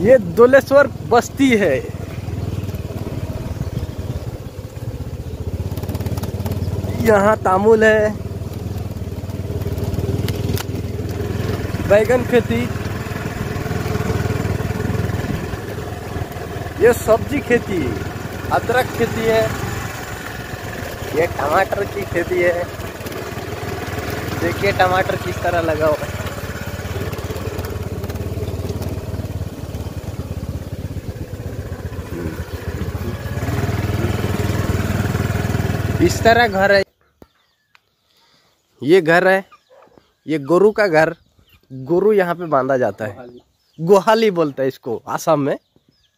ये दोलेश्वर बस्ती है। यहाँ तामुल है। बैगन खेती। ये सब्ज़ी खेती, अदरक खेती है। ये टमाटर की खेती है। देखिए टमाटर किस तरह लगा हुआ है। इस तरह घर है। ये घर है। ये गोरू का घर। गोरू यहाँ पे बांधा जाता है। गुहाली। बोलता है इसको आसाम में।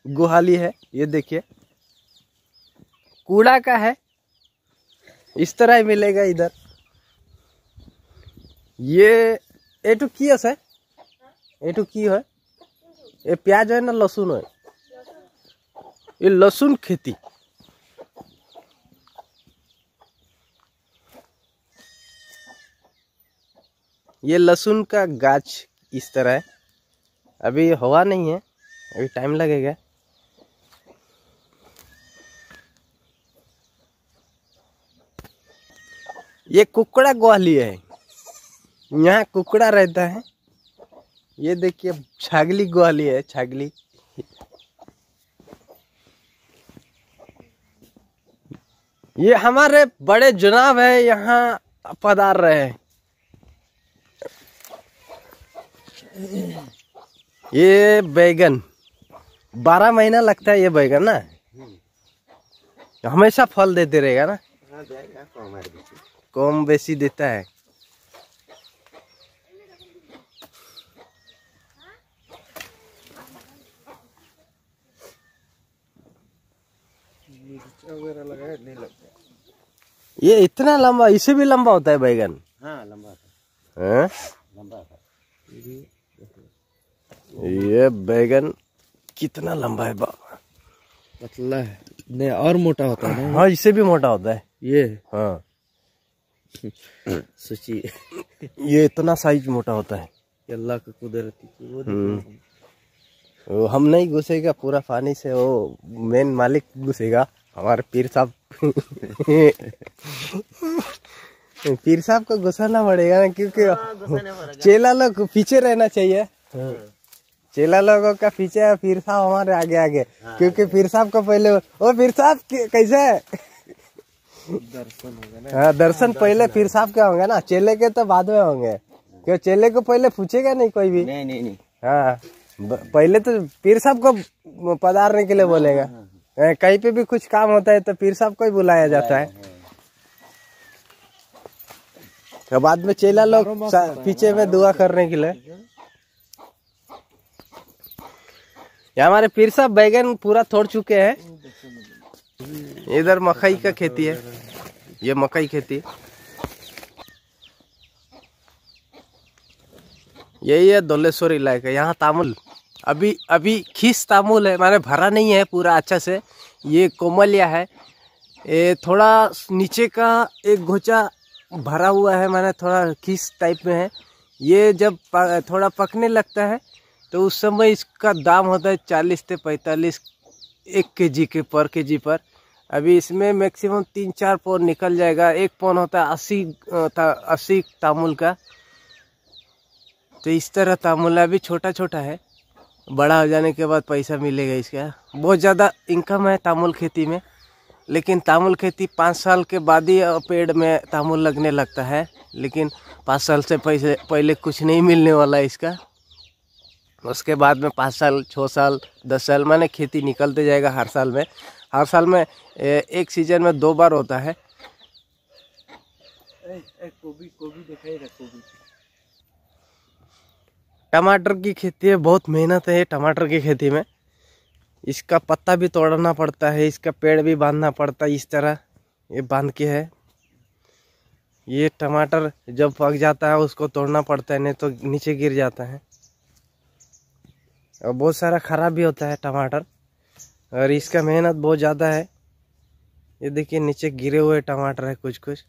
गुहाली है ये देखिए। कूड़ा का है। इस तरह ही मिलेगा इधर। ये एटू की है एटू की है। ये प्याज है ना लहसुन है। ये लहसुन खेती। ये लहसुन का गाछ इस तरह है। अभी हवा नहीं है, अभी टाइम लगेगा। ये कुकड़ा ग्वाली है। यहाँ कुकड़ा रहता है। ये देखिए, छागली ग्वाली है, छागली। ये हमारे बड़े जनाब है, यहाँ पधार रहे हैं। ये बैगन। बारह महीना लगता है ये बैगन ना? हमेशा फल देते रहेगा ना? कम बेसी देता है। नहीं लगता ये इतना लंबा इसे भी लंबा होता है बैगन? हाँ लंबा था हैं? लंबा था ये बैगन कितना लंबा है बाबा पतला है। नहीं और मोटा होता है हाँ इससे भी मोटा होता है। ये? हाँ। सोचिए। ये इतना साइज़ मोटा होता है। अल्लाह का कुदरती हम्म। वो हम नहीं घुसेगा पूरा पानी से वो मेन मालिक घुसेगा हमारे पीर साहब। पीर साहब को घुसाना पड़ेगा ना क्योंकि चेला लोग पीछे रहना चाहिए। चेला लोगों का पीछे है पीर साहब हमारे आगे आगे। क्योंकि पीर साहब को पहले ओ पीर साहब कैसे है? दर्शन होगा ना। हाँ दर्शन पहले पीर साहब के होंगे ना चेले के तो बाद में होंगे। क्यों चेले को पहले पूछेगा नहीं कोई भी? नहीं नहीं नहीं। हाँ पहले तो पीर साहब को पधारने के लिए बोलेगा। हाँ, कहीं पे भी कुछ काम होता है तो पीर साहब को ही बुलाया जाता है। बाद में चेला लोग पीछे में दुआ करने के लिए। ये हमारे पीर साहब बैगन पूरा तोड़ चुके हैं। इधर मकई का खेती है। ये मकई खेती। यही है दौलेश्वर इलाका यहाँ तामुल। अभी अभी खीस तामुल है। माने भरा नहीं है पूरा अच्छा से। ये कोमलिया है। ये थोड़ा नीचे का एक घोचा भरा हुआ है, माना थोड़ा खीस टाइप में है। ये जब थोड़ा पकने लगता है तो उस समय इसका दाम होता है चालीस से पैंतालीस, एक के जी के पर के जी पर। अभी इसमें मैक्सिमम तीन चार पौन निकल जाएगा। एक पौन होता है अस्सी ता- अस्सी तामुल का। तो इस तरह तामुल अभी छोटा छोटा है। बड़ा हो जाने के बाद पैसा मिलेगा इसका। बहुत ज़्यादा इनकम है तामुल खेती में। लेकिन तामुल खेती पाँच साल के बाद ही पेड़ में तामुल लगने लगता है। लेकिन पाँच साल से पैसे पहले कुछ नहीं मिलने वाला है इसका। उसके बाद में पाँच साल छः साल दस साल माने खेती निकलते जाएगा हर साल में। हर साल में एक सीज़न में दो बार होता है। कोबी कोबी दिखाई कोबी। टमाटर की खेती है बहुत मेहनत है टमाटर की खेती में। इसका पत्ता भी तोड़ना पड़ता है, इसका पेड़ भी बांधना पड़ता है, इस तरह ये बाँध के है। ये टमाटर जब पक जाता है, उसको तोड़ना पड़ता है, नहीं तो नीचे गिर जाता है। और बहुत सारा खराब भी होता है टमाटर, और इसका मेहनत बहुत ज़्यादा है। ये देखिए, नीचे गिरे हुए टमाटर है कुछ कुछ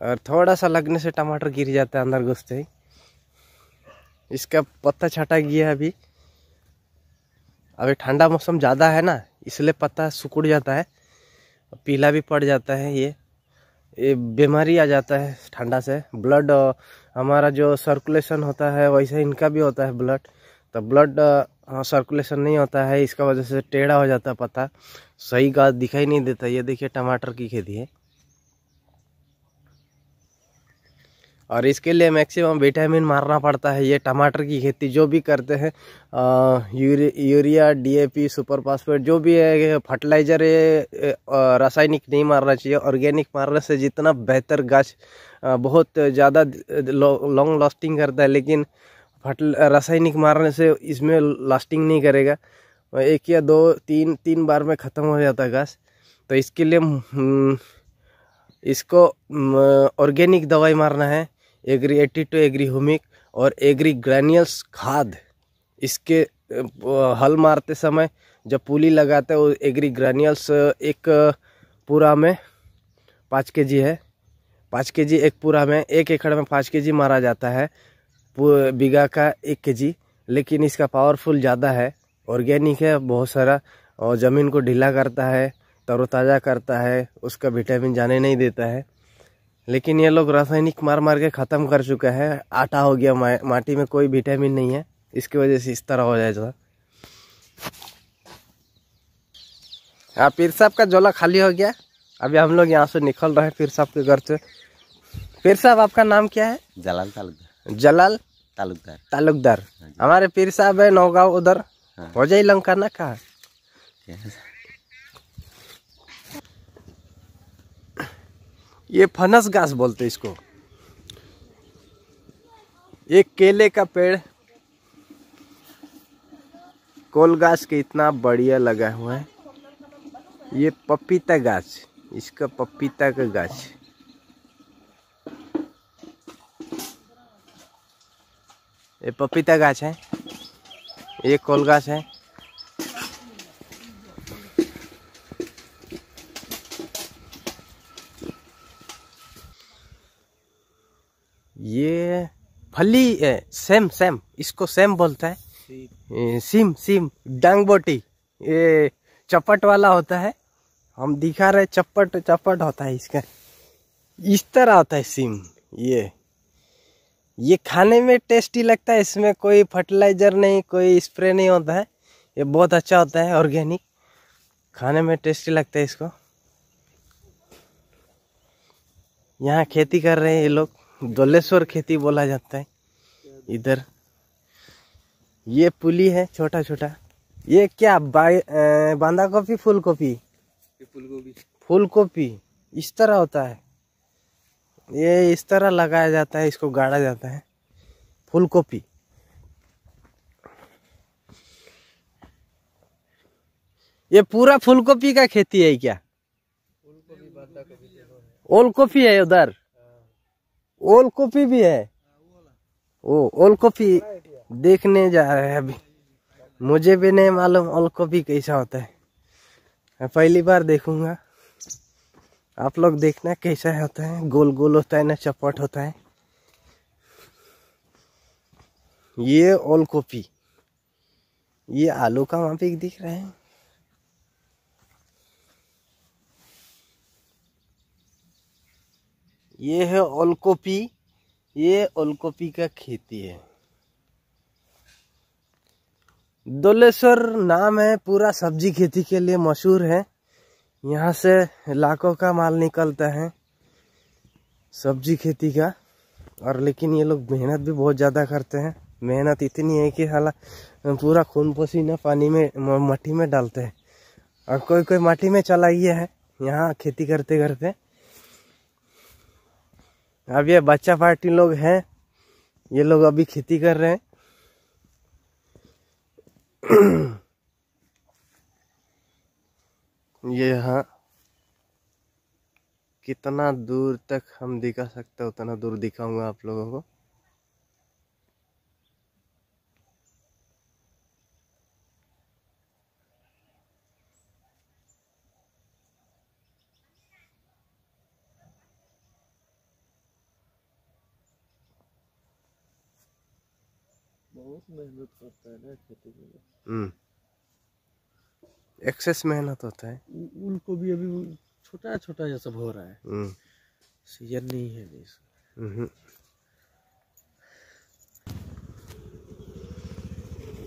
और थोड़ा सा लगने से टमाटर गिर जाता है, अंदर घुसते ही। इसका पत्ता छटा गया अभी। अभी ठंडा मौसम ज़्यादा है ना, इसलिए पत्ता सुकुड़ जाता है, पीला भी पड़ जाता है ये। ये बीमारी आ जाता है ठंडा से। ब्लड हमारा जो सर्कुलेशन होता है, वैसे इनका भी होता है ब्लड। तो ब्लड सर्कुलेशन नहीं होता है, इसका वजह से टेढ़ा हो जाता है पत्ता सही गाछ दिखाई नहीं देता। ये देखिए टमाटर की खेती है। और इसके लिए मैक्सिमम विटामिन मारना पड़ता है। ये टमाटर की खेती जो भी करते हैं यूरि, urea D A P super phosphate जो भी है फर्टिलाइज़र ये रासायनिक नहीं मारना चाहिए। ऑर्गेनिक मारने से जितना बेहतर गाछ बहुत ज़्यादा लॉन्ग लास्टिंग करता है लेकिन फर्टिल रासायनिक मारने से इसमें लास्टिंग नहीं करेगा। एक या दो तीन तीन बार में ख़त्म हो जाता है घास तो इसके लिए इसको ऑर्गेनिक दवाई मारना है। Agri eighty two agri humic और एग्री ग्रैनियल्स खाद। इसके हल मारते समय जब पुली लगाते हैं एग्री ग्रैनियल्स एक पूरा में पाँच के जी है। पाँच के जी एक पूरा में, एक एकड़ में पाँच के जी मारा जाता है। बीघा का एक के जी। लेकिन इसका पावरफुल ज़्यादा है, ऑर्गेनिक है बहुत सारा और ज़मीन को ढीला करता है, तरोताज़ा करता है, उसका विटामिन जाने नहीं देता है। लेकिन ये लोग रासायनिक मार मार के ख़त्म कर चुका है। आटा हो गया मा, माटी में कोई विटामिन नहीं है। इसकी वजह से इस तरह हो जाएगा। हाँ पीर साहब का जोला खाली हो गया। अभी हम लोग यहाँ से निकल रहे हैं पीर साहब के घर से। पीर साहब आपका नाम क्या है? जलाल तालुकदार। जलाल तालुकदार। तालुकदार। हमारे पीर साहब है नौगांव उधर। हाँ। हो जाए लंका ना कहा ये फनस घास बोलते इसको। एक केले का पेड़। कोल घास के इतना बढ़िया लगा हुआ है। ये पपीता गाछ इसका पपीता का गाछ ये पपीता गाछ है। ये कोल गाछ है। ये फली है सेम सेम इसको सेम बोलता है। सिम सिम डांग बोटी ये चपट वाला होता है। हम दिखा रहे चपट चपट होता है इसका। इस तरह होता है सिम ये। ये खाने में टेस्टी लगता है इसमें कोई फर्टिलाइज़र नहीं कोई स्प्रे नहीं होता है। ये बहुत अच्छा होता है ऑर्गेनिक। खाने में टेस्टी लगता है इसको। यहाँ खेती कर रहे हैं ये लोग। दोलेश्वर खेती बोला जाता है। इधर। ये पुली है छोटा छोटा ये क्या बांधा गोभी फूल गोभी फूलगोभी। फूल गोभी इस तरह होता है। ये इस तरह लगाया जाता है इसको गाड़ा जाता है। फूल गोभी ये पूरा फूल गोभी का खेती है क्या? ओल कॉफ़ी है उधर। ओल कॉफ़ी भी है। ओ, ओल कॉफ़ी देखने जा रहे हैं अभी। मुझे भी नहीं मालूम ओल कॉफ़ी कैसा होता है। मैं पहली बार देखूँगा। आप लोग देखना कैसा होता है। गोल गोल होता है ना, चपट होता है। ये ओल कॉफ़ी ये आलू का वहाँ पे दिख रहा है। ये है ओलकोपी, ये ओलकोपी का खेती है। दोलेश्वर नाम है, पूरा सब्ज़ी खेती के लिए मशहूर है। यहाँ से लाखों का माल निकलता है सब्ज़ी खेती का। और लेकिन ये लोग मेहनत भी बहुत ज़्यादा करते हैं। मेहनत इतनी है कि हाल पूरा खून पसीना पानी में मट्टी में डालते हैं। और कोई कोई माटी में चला गया है, यहाँ खेती करते करते अब ये बच्चा पार्टी लोग हैं। ये लोग अभी खेती कर रहे हैं। ये यहाँ कितना दूर तक हम दिखा सकते हैं? उतना दूर दिखाऊँगा आप लोगों को बहुत मेहनत करता है ना खेती हम्म। एक्सेस मेहनत होता है। उनको भी अभी छोटा छोटा ये सब हो रहा है। हम्म, सीज़न नहीं है अभी। हम्म।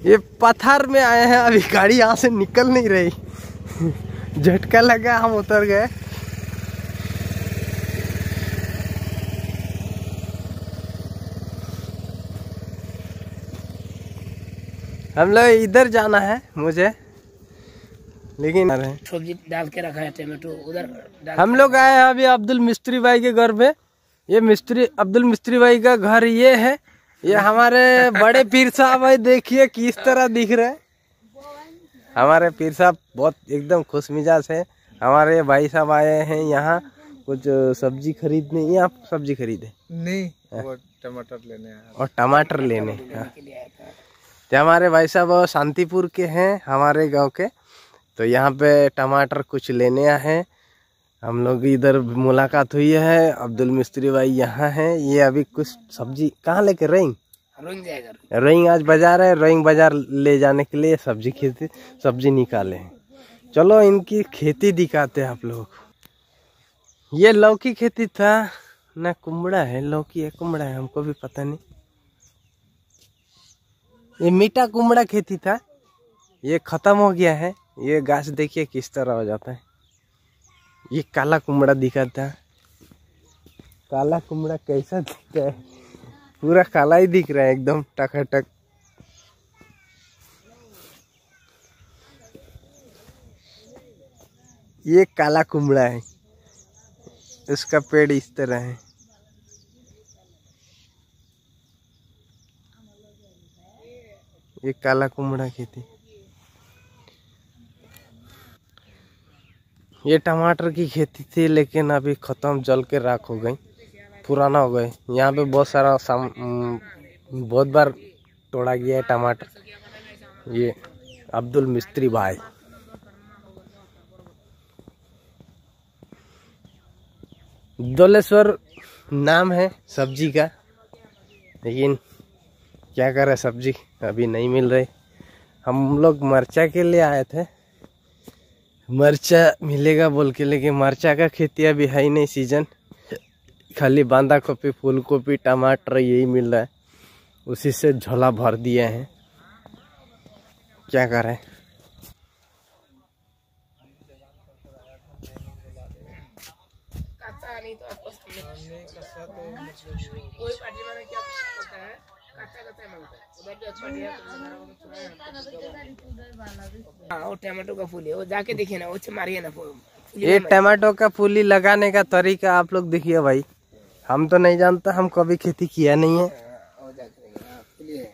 ये पत्थर में आए हैं अभी गाड़ी यहाँ से निकल नहीं रही। झटका लगा हम उतर गए। हम लोग इधर जाना है मुझे। लेकिन हैं सब्ज़ी डाल के रखा है टमाटो उधर हम लोग आए हैं अभी अब्दुल मिस्त्री भाई के घर पे। ये मिस्त्री अब्दुल मिस्त्री भाई का घर ये है। ये हमारे बड़े पीर साहब भाई देखिए किस तरह दिख रहे हैं। हमारे पीर साहब बहुत एकदम खुश मिजाज है। हमारे भाई साहब आए हैं यहाँ कुछ सब्ज़ी खरीदने। यहाँ सब्ज़ी खरीदे? नहीं टमाटर लेने और टमाटर लेने हाँ। तो हमारे भाई साहब शांतिपुर के हैं हमारे गाँव के। तो यहाँ पे टमाटर कुछ लेने आए हैं। हम लोग इधर मुलाकात हुई है अब्दुल मिस्त्री भाई यहाँ हैं। ये अभी कुछ सब्ज़ी कहाँ लेके रोइंग रोइंग आज बाज़ार है रोइंग बाज़ार ले जाने के लिए सब्ज़ी खेती सब्ज़ी निकाले हैं। चलो इनकी खेती दिखाते हैं आप लोग। ये लौकी खेती था ना कुमड़ा है लौकी है कुमड़ा है हमको भी पता नहीं। ये मीठा कुमड़ा खेती था। ये खत्म हो गया है। ये गाछ देखिए किस तरह हो जाता है। ये काला कुमड़ा दिखा था काला कुमड़ा कैसा दिखता है? पूरा काला ही दिख रहा है एकदम, टकाटक। ये काला कुमड़ा है। इसका पेड़ इस तरह है। ये काला कुमड़ा खेती। ये टमाटर की खेती थी, लेकिन अभी खत्म, जल के राख हो गई, पुराना हो गए। यहाँ पे बहुत सारा साम बहुत बार तोड़ा गया है टमाटर। ये अब्दुल मिस्त्री भाई। दौलेश्वर नाम है सब्ज़ी का, लेकिन क्या करें सब्ज़ी अभी नहीं मिल रही। हम लोग मरचा के लिए आए थे। मरचा मिलेगा बोल के, लेकिन मरचा का खेती अभी है ही नहीं सीज़न। खाली बांधा गोभी फूल गोभी टमाटर यही मिल रहा है। उसी से झोला भर दिए हैं। क्या करें कच्चा नहीं तो आपको सामने कोई पार्टी वाला क्या होता है कच्चा कच्चा माँगता है है हाँ वो टमाटो का फूल है वो जाके देखिए ना वो मारिए ना ये टमाटो का फूली लगाने का तरीका आप लोग देखिए भाई हम तो नहीं जानता हम कभी खेती किया नहीं है हाँ है है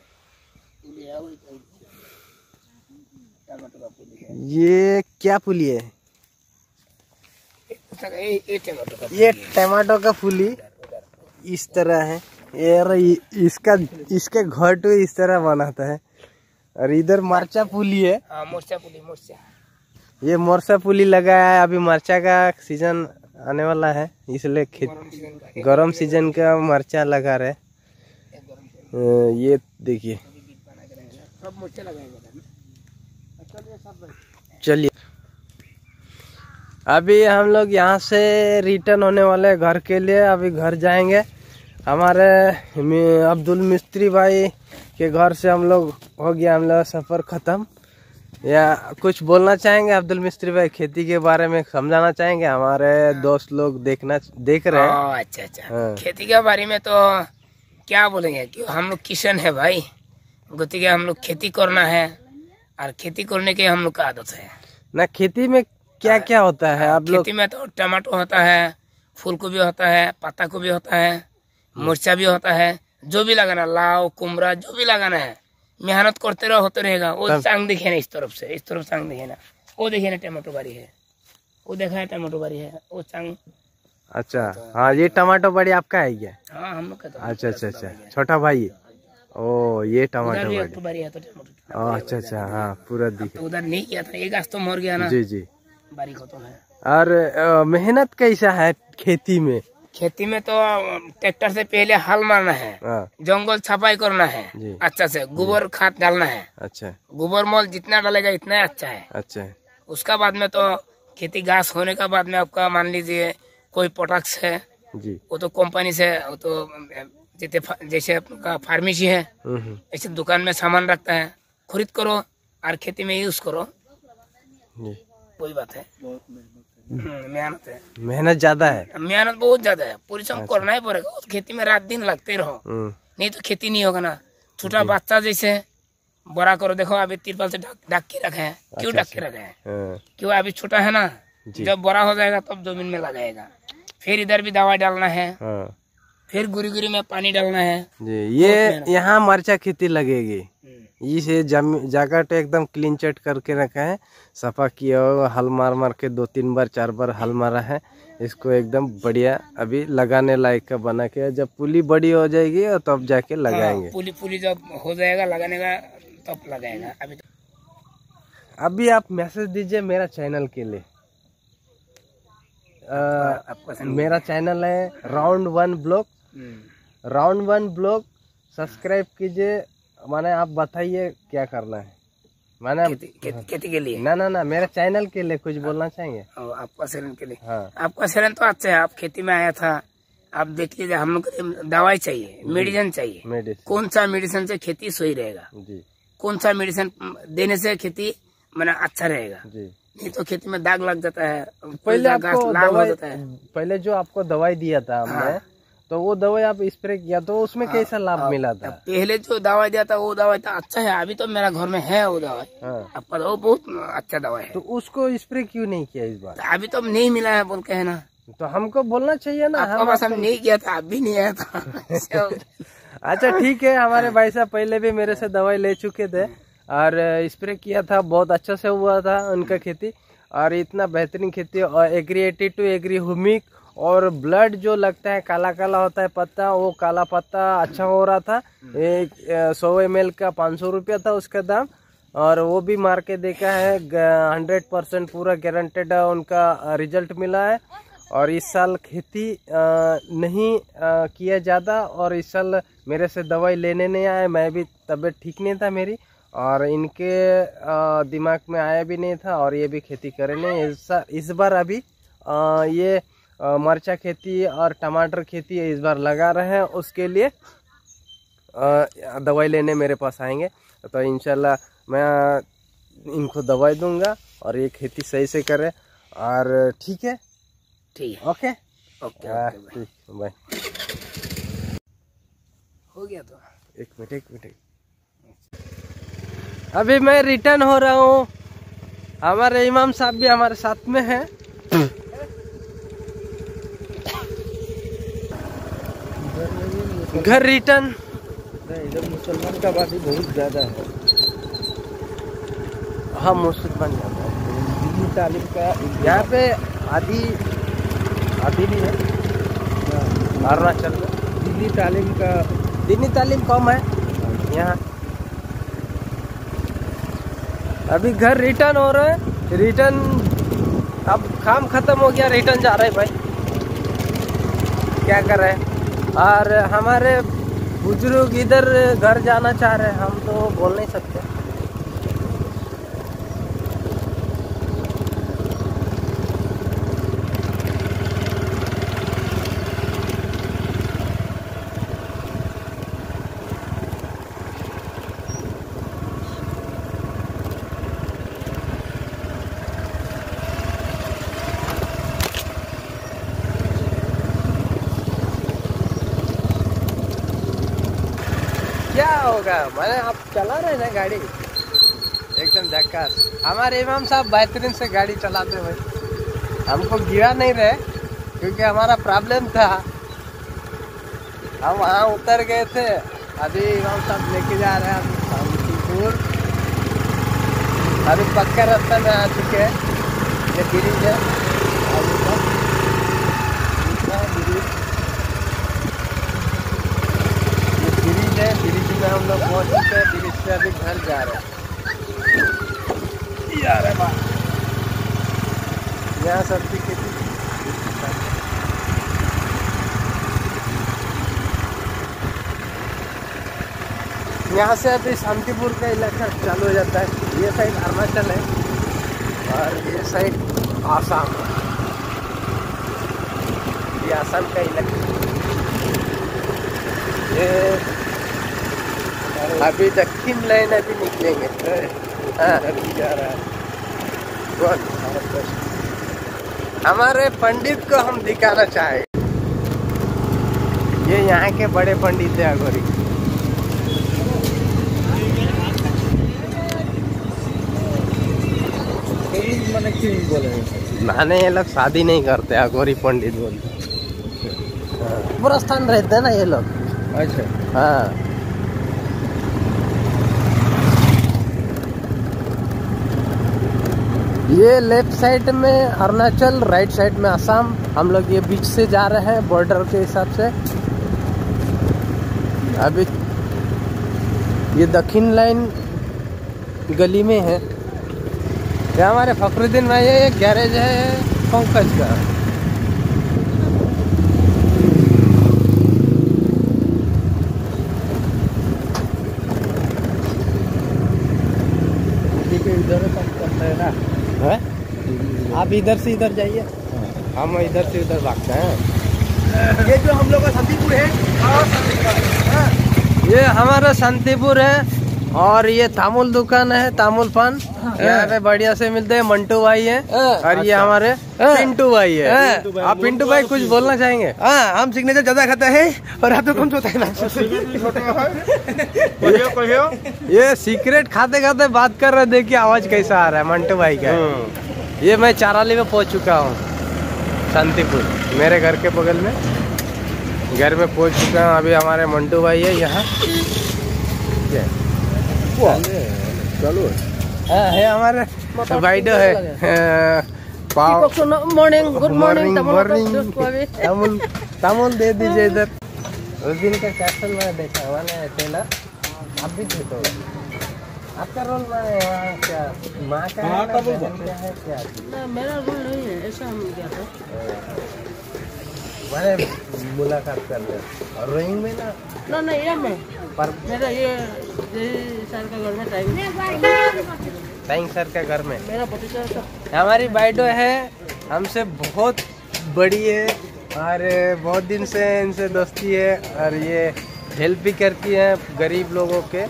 है ये क्या फूली है ये टमाटो का फूली इस तरह है ये इसका इसके घट इस तरह बनाता है। और इधर मरचा पुली है। हाँ मोर्चा फूली मोर्चा। ये मोरसा फूली लगाया है अभी मरचा का सीज़न आने वाला है इसलिए खेत गरम सीज़न का। मरचा लगा रहे। ये देखिए। सब चलिए। अभी हम लोग यहाँ से रिटर्न होने वाले हैं घर के लिए अभी घर जाएँगे। हमारे अब्दुल मिस्त्री भाई के घर से हम लोग हो गया हम लोग सफ़र ख़त्म। या कुछ बोलना चाहेंगे अब्दुल मिस्त्री भाई? खेती के बारे में समझाना चाहेंगे? हमारे दोस्त लोग देखना देख रहे हैं। हाँ, अच्छा अच्छा। हाँ। खेती के बारे में तो क्या बोलेंगे? कि हम लोग किसान है भाई। गति हम लोग खेती करना है? और खेती करने के हम लोग का आदत है। ना खेती में क्या क्या होता है? आप लोग खेती में तो टमाटो होता है फूल गोभी होता है पत्ता गोभी होता है। मिर्चा भी होता है जो भी लगाना लाव कुमरा जो भी लगाना है मेहनत करते रहो होते रहेगा। वो चांग दिखे ना इस तरफ़ से इस तरफ़ चांग दिखे ना। वो देखिए ना टमाटो बारी है। वो देखा है टमाटो बारी है वो चांग। अच्छा हाँ ये टमाटो बड़ी आपका है क्या? हाँ हम लोग का तो अच्छा अच्छा अच्छा। छोटा भाई ओ ये टमाटो बड़ी है तो टमाटो। अच्छा अच्छा हाँ पूरा दिख तो उधर नहीं किया था एक गाछ तो मर गया ना। जी जी। बारी खत्म है। और मेहनत कैसा है खेती में? खेती में तो ट्रैक्टर से पहले हल मारना है। हाँ। जंगल सफ़ाई करना है अच्छा से। गोबर खाद डालना है। अच्छा। गोबर मोल जितना डालेगा इतना अच्छा है। अच्छा। उसका बाद में तो खेती घास होने का बाद में आपका मान लीजिए कोई प्रोडक्ट्स है जी। वो तो कंपनी से वो तो जैसे जैसे आपका फार्मेसी है हम्म, हम्म, ऐसे दुकान में सामान रखता है। खरीद करो और खेती में यूज़ करो। जी। कोई बात है। मेहनत है। मेहनत ज़्यादा है? मेहनत बहुत ज़्यादा है। परिश्रम करना ही पड़ेगा। उस खेती में रात दिन लगते रहो। हम्म, नहीं तो खेती नहीं होगा ना। छोटा बच्चा जैसे बड़ा करो देखो अभी तिरपाल से ढक के रखे हैं। क्यों अच्छा, ढक के रखे हैं? हाँ, क्यों? अभी छोटा है ना। जब बड़ा हो जाएगा तब ज़मीन में लगाएगा। फिर इधर भी दवा डालना है। हाँ, फिर गुरी गुरी में पानी डालना है। जी ये यहाँ मरचा खेती लगेगी। हम्म, इस जम जगह तो एकदम क्लीन चट करके रखा है। सफ़ा किया हुआ हल मार मार के दो तीन बार चार बार हल मारा है। इसको एकदम बढ़िया अभी लगाने लायक का बना के जब पुली बड़ी हो जाएगी और तब जाके लगाएँगे। हाँ, पुली पुली जब हो जाएगा लगाने का तब लगाएगा। अभी तो अभी आप मैसेज दीजिए मेरा चैनल के लिए। आपका मेरा चैनल है round one blog hmm, round one blog subscribe कीजिए। माने आप बताइए क्या करना है? माने खेती के लिए? ना ना ना मेरा चैनल के लिए कुछ बोलना चाहेंगे? आपका सेलन के लिए? हाँ। आपका सेलन तो अच्छा है आप खेती में आया था। आप देख लीजिए हम लोग दवाई चाहिए मेडिसिन चाहिए। मेडिसिन कौन सा मेडिसिन से खेती सही रहेगा? जी। कौन सा मेडिसिन देने से खेती मैंने अच्छा रहेगा? जी। नहीं तो खेती में दाग लग जाता है पहले आपको लाल हो दवाई जाता है। पहले जो आपको दवाई दिया था हमने हाँ। तो वो दवाई आप स्प्रे किया तो उसमें कैसा लाभ मिला था? पहले जो दवाई दिया था वो दवाई तो अच्छा है अभी तो मेरा घर में है वो दवाई। हाँ। तो वो बहुत अच्छा दवाई है। तो उसको स्प्रे क्यों नहीं किया इस बार? तो अभी तो नहीं मिला है बोल के है ना? तो हमको बोलना चाहिए ना आपका हम पास हम नहीं किया था अभी नहीं आया था। अच्छा ठीक है हमारे भाई साहब पहले भी मेरे से दवाई ले चुके थे और स्प्रे किया था बहुत अच्छा से हुआ था उनका खेती और इतना बेहतरीन खेती और agri eighty two agri humic और ब्लड जो लगता है काला काला होता है पत्ता, वो काला पत्ता अच्छा हो रहा था। एक सौ एम का पाँच सौ रुपया था उसका दाम। और वो भी मार के देखा है हंड्रेड परसेंट पूरा गारंटेड उनका रिज़ल्ट मिला है। और इस साल खेती नहीं किया ज़्यादा। और इस साल मेरे से दवाई लेने नहीं आए मैं भी तबीयत ठीक नहीं था मेरी। और इनके दिमाग में आया भी नहीं था और ये भी खेती करे नहीं। इस बार अभी ये मरचा खेती और टमाटर खेती इस बार लगा रहे हैं उसके लिए दवाई लेने मेरे पास आएँगे। तो इंशाल्लाह मैं इनको दवाई दूँगा और ये खेती सही से करे और ठीक है? ठीक है। ओके? ओके ठीक बाय। हो गया तो। एक मिनट एक मिनट। अभी मैं रिटर्न हो रहा हूँ। हमारे इमाम साहब भी हमारे साथ में हैं। घर रिटर्न इधर मुसलमान का आबादी बहुत ज़्यादा है। हाँ मुसलमान ज़्यादा है। दिल्ली तालीम का यहाँ पे आदि आदि भी है। अरुणाचल में। दिल्ली तालीम का। दिल्ली तालीम कम है। यहाँ। अभी घर रिटर्न हो रहे हैं। रिटर्न अब काम खत्म हो गया। रिटर्न जा रहे हैं भाई। क्या कर रहे हैं? और हमारे बुज़ुर्ग इधर घर जाना चाह रहे हैं हम तो बोल नहीं सकते क्या होगा मैंने आप चला रहे ना गाड़ी। एकदम झक्कास हमारे इमाम साहब बेहतरीन से गाड़ी चलाते हुए हमको गिरा नहीं रहे, क्योंकि हमारा प्रॉब्लम था। हम वहाँ उतर गए थे। अभी इमाम साहब लेके जा रहे हैं शांतिपुर। अभी पक्का रास्ता में आ चुके हैं। ये है। ब्रिज है। ब्रिज में हम लोग पहुँच चुके हैं। से अभी घर जा रहे हैं। यार यहाँ सब्ज़ी खेती यहाँ से अभी शांतिपुर का इलाका चालू हो जाता है। ये साइड अरुणाचल है और ये साइड आसाम ये आसाम का इलाका ये अभी दक्षिण लाइन अभी निकलेंगे। हाँ, है। हमारे पंडित को हम दिखाना चाहे। ये यहाँ के बड़े पंडित है अगोरी मैंने क्यों बोले माने ये लोग शादी नहीं करते अगोरी पंडित बोलते। पूरा स्थान रहते हैं ना ये लोग। अच्छा हाँ। ये लेफ़्ट साइड में अरुणाचल, राइट साइड में असम हम लोग ये बीच से जा रहे हैं, बॉर्डर के हिसाब से। अभी ये दक्षिण लाइन गली में है। ये हमारे फखरुद्दीन भाई, ये गैरेज है पंकज का ठीक है इधर काम करता है ना है आप इधर से इधर जाइए। हम इधर से उधर भागते हैं। ये जो हम लोग का शांतिपुर है ये हमारा शांतिपुर है और ये तामुल दुकान है तामुल पान। यहाँ पे बढ़िया से मिलते हैं मंटू भाई है और ये हमारे पिंटू भाई है। आप पिंटू भाई कुछ बोलना चाहेंगे? हाँ हम सिग्नेचर ज़्यादा खाता है और आप तो कम सोता है ये सीक्रेट खाते खाते बात कर रहे देखिए आवाज़ कैसा आ रहा है मंटू भाई का। ये मैं चाराली में पहुँच चुका हूँ शांतिपुर। मेरे घर के बगल में। घर में पहुँच चुका हूँ अभी हमारे मंटू भाई है यहाँ। चलो। हाँ, है हमारे भाईडो है। हाँ, पाव। मॉर्निंग गुड मॉर्निंग मॉर्निंग तामुल तामुल दे दीजिए इधर। उस दिन का कैप्शन मैंने देखा मैंने टेलर आप भी तो। आपका रोल क्या? माँ का है ना है क्या? मेरा रोल नहीं है ऐसा हम क्या था मैंने मुलाकात कर लिया और रोइंग में ना? ना ना ये मैं। पर मेरा ये यही साल का घर में टाइम टाइम सर के घर में। मेरा पति हमारी बाइडो है हमसे बहुत बड़ी है और बहुत दिन से इनसे दोस्ती है और ये हेल्प भी करती है गरीब लोगों के।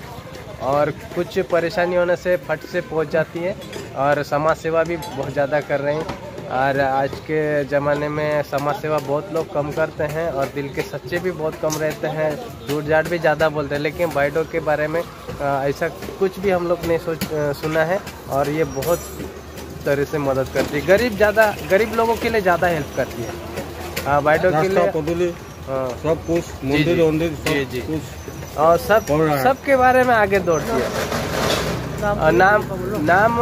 और कुछ परेशानी होने से फट से पहुँच जाती है और समाज सेवा भी बहुत ज़्यादा कर रहे हैं। और आज के ज़माने में समाज सेवा बहुत लोग कम करते हैं और दिल के सच्चे भी बहुत कम रहते हैं दूर जाट भी ज़्यादा बोलते हैं। लेकिन बाइडो के बारे में ऐसा कुछ भी हम लोग ने सोच सुना है और ये बहुत तरह से मदद करती है। गरीब ज़्यादा गरीब लोगों के लिए ज़्यादा हेल्प करती है। हाँ बाइडो के लिए हाँ, सब कुछ मंदिर जी। जी, जी। और सब सबके बारे में आगे दौड़ती है। और नाम नाम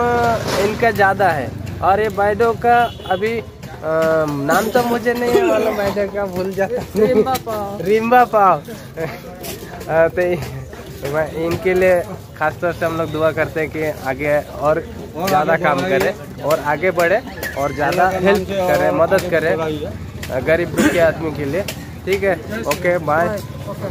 इनका ज़्यादा है। और ये बाइडो का अभी अ, नाम तो मुझे नहीं मालूम बाइडो का भूल जाता रिम्बा पाव। रिम्बा पाव। तो इनके लिए खासतौर से हम लोग दुआ करते हैं कि आगे और ज़्यादा काम। करे और आगे बढ़े और ज़्यादा हेल्प करे मदद करे गरीब दुखी आदमी के लिए। ठीक है ओके बाय ओके